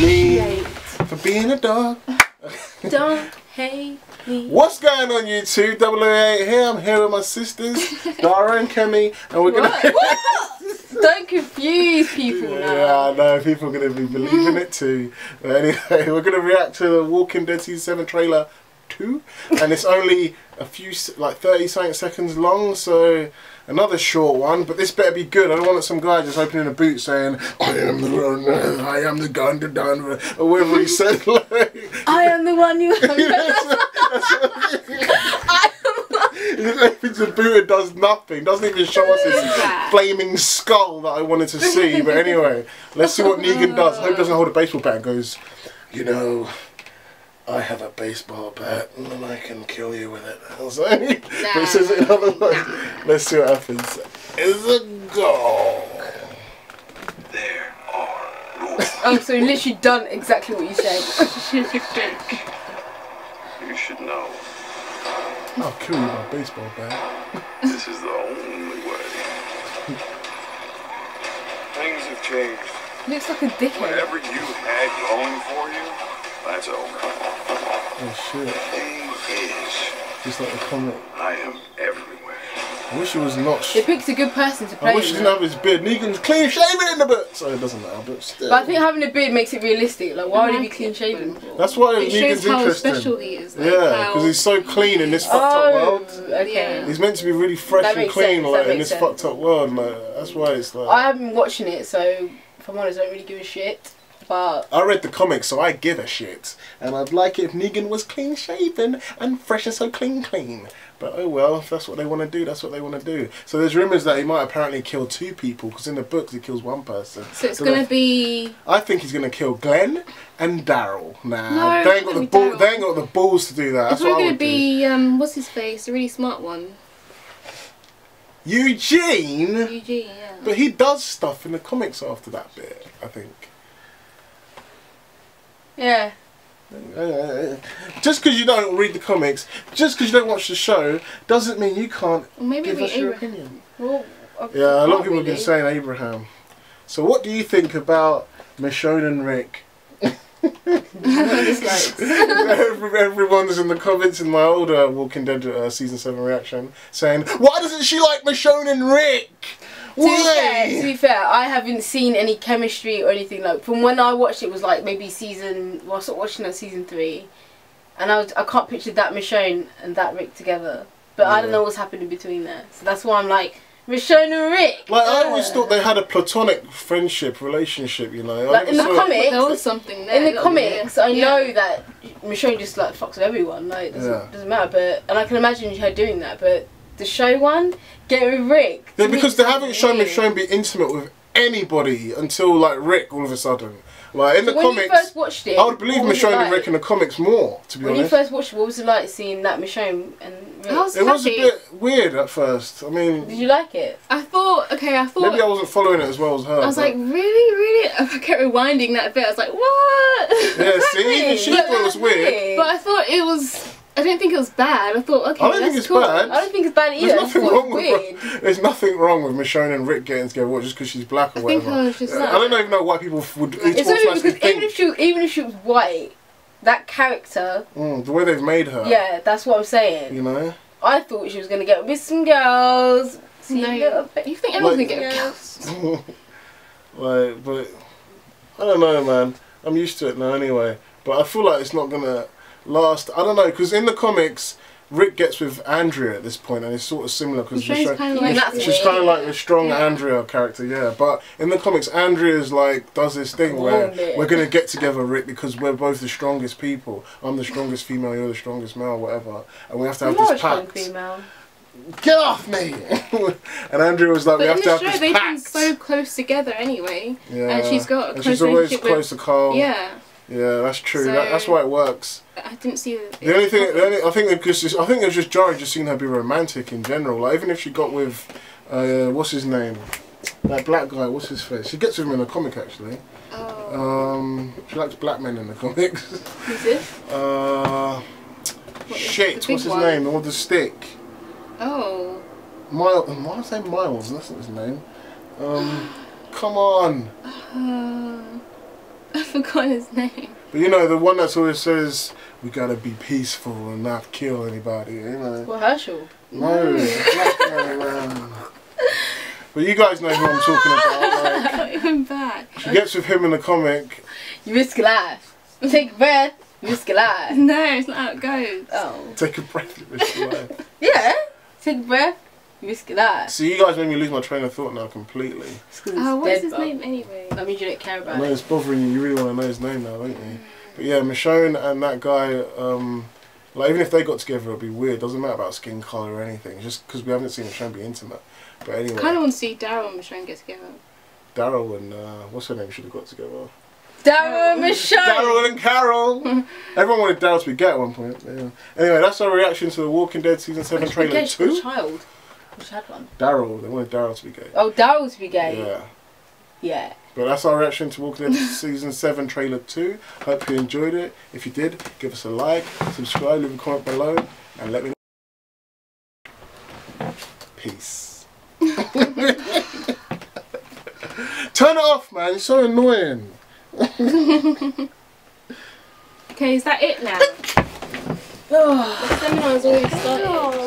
Me for being a dog. Don't hate me. What's going on YouTube? 008 here. I'm here with my sisters, Dara and Kemi, and we're gonna. Don't confuse people now. yeah, I know people are gonna be believing it too. But anyway, we're gonna react to the Walking Dead season seven trailer two, and it's only a few like thirty something seconds long, so. Another short one, but this better be good. I don't want some guy just opening a boot saying, "I am the, runner, I am the gun to done," or whatever he said. Like, I am the one you. He just opens the boot and does nothing. Doesn't even show us his flaming skull that I wanted to see. But anyway, let's see what Negan does. I hope he doesn't hold a baseball bat and goes, you know, I have a baseball bat and I can kill you with it. I was like, but he says it in other words. Let's see what happens. Is a go. There are rules. oh, so he literally done exactly what you said. You should know I'll kill you with a baseball bat. this is the only way. Things have changed. Looks like a dickhead. Whatever you had going for you, that's over. Oh shit. Thing is, Just like the comic. I am everywhere. I wish it was not. They picked a good person to play. I wish he didn't have his beard. Negan's clean shaven in the book. So it doesn't matter, but still. But I think having a beard makes it realistic. Like, why would he be clean shaven? That's why It shows Negan's how interesting. special he is. Like Yeah, how- because he's so clean in this fucked up Oh, world. okay. He's meant to be really fresh That and clean, sense, like in this sense. fucked up world. Like that's why it's like. I haven't been watching it, so if I'm honest, I don't really give a shit. But I read the comics, so I give a shit. And I'd like it if Negan was clean shaven and fresh and so clean, clean. But oh well, if that's what they want to do, that's what they want to do. So there's rumours that he might apparently kill two people, because in the books he kills one person. So it's Don't gonna be. I think he's gonna kill Glenn and Daryl. Nah, No, they ain't got the ball, they ain't got the balls to do that. It's probably gonna be um, what's his face? a really smart one, Eugene. Eugene. Yeah. But he does stuff in the comics after that bit, I think. Yeah, Uh, Just because you don't read the comics, just because you don't watch the show, doesn't mean you can't maybe give us be your opinion. well, I Yeah, a lot of people have been saying Abraham. So what do you think about Michonne and Rick? Everyone's in the comments in my older Walking Dead uh, season seven reaction saying, "Why doesn't she like Michonne and Rick? To be, fair, to be fair, I haven't seen any chemistry or anything like. From when I watched it, was like maybe season. Well, I started watching at season three, and I was, I can't picture that Michonne and that Rick together. But I don't know what's happening between there, so that's why I'm like Michonne and Rick. Like I always thought they had a platonic friendship relationship, you know. Like, in the saw it- comic- There was something there. in the that- comics, I yeah. know that Michonne just like fucks with everyone. Like doesn't, Yeah. doesn't matter. But and I can imagine her doing that. But the show one, get with Rick. Yeah, because they haven't shown weird. Michonne be intimate with anybody until like Rick all of a sudden. Like in the when comics, you first watched it, I would believe what was it Michonne and? Rick in the comics more. To be honest. When you first watched it, what was it like seeing that Michonne and Rick? I was it was a bit weird at first. I mean, Did you like it? I thought. Okay, I thought. maybe I wasn't following it as well as her. I was like, really, really? I kept rewinding that bit. I was like, what? yeah, see, even she But thought it was weird. But I thought it was. I don't think it was bad. I thought, okay, I don't that's think it's cool. bad. I don't think it's bad either. There's nothing wrong it was with weird. There's nothing wrong with Michonne and Rick getting together what, just because she's black or I think whatever. I was just I don't even know why people would It's only automatically because even if she even if she was white, that character, mm, the way they've made her. yeah, that's what I'm saying. You know. I thought she was gonna get with some girls. See No, a you think everyone's Like- gonna get Yeah. girls? like, but I don't know, man. I'm used to it now anyway. But I feel like it's not gonna last. I don't know because in the comics, Rick gets with Andrea at this point, and it's sort of similar because Michonne's kind of like. she's kind of like the strong Yeah. Andrea character, yeah. But in the comics, Andrea's like does this thing where it. we're gonna get together, Rick, because we're both the strongest people. I'm the strongest female, you're the strongest male, whatever, and we have to have You're this pact. female. Get off me! and Andrea was like, we But have in to the have show, this they've been so close together anyway. yeah. and she's got a and close she's always relationship close to Carl. Yeah, Yeah, that's true. So- that, that's why it works. I didn't see the. The only thing, the only, I think, because I think it was just jarring just seeing her be romantic in general. Like even if she got with, uh, what's his name, that black guy. What's his face? She gets with him in the comic actually. Oh, Um, she likes black men in the comics. who's this? Uh, What, shit. What's his one? name? With the stick. Oh, Miles. Why I say Miles? That's not his name. Um, Come on. Uh, forgot his name. But you know, the one that always says, we gotta be peaceful and not kill anybody, you know. Well, Hershel. No, that. But you guys know who I'm talking about. Like, Not even back. she gets with him in the comic. You risk your life. Take a breath. You risk your life. No, it's not how it goes. Oh. Take a breath, you risk your life. Yeah. Take a breath. You risk your life. See, you guys made me lose my train of thought now completely. Oh, it's what's his bro. name anyway? That means you don't care about. I about know it. it's bothering you. You really want to know his name now, don't you? But yeah, Michonne and that guy, um, like even if they got together, it'd be weird. Doesn't matter about skin color or anything. Just because we haven't seen Michonne be intimate. But anyway, kind of want to see Daryl and Michonne get together. Daryl and uh, what's her name should have got together. Daryl and Michonne. Daryl and Carol. Everyone wanted Daryl to be gay at one point. Yeah. Anyway, that's our reaction to the Walking Dead season seven trailer gay, she's a two. child. She had one. Daryl, they wanted Daryl to be gay. Oh, Daryl to be gay. Yeah. Yeah. But that's our reaction to Walking Dead Season 7 Trailer 2. Hope you enjoyed it. If you did, give us a like, subscribe, leave a comment below, and let me know. Peace. Turn it off, man. It's so annoying. Okay, is that it now? Oh. The seminar's already started. Oh.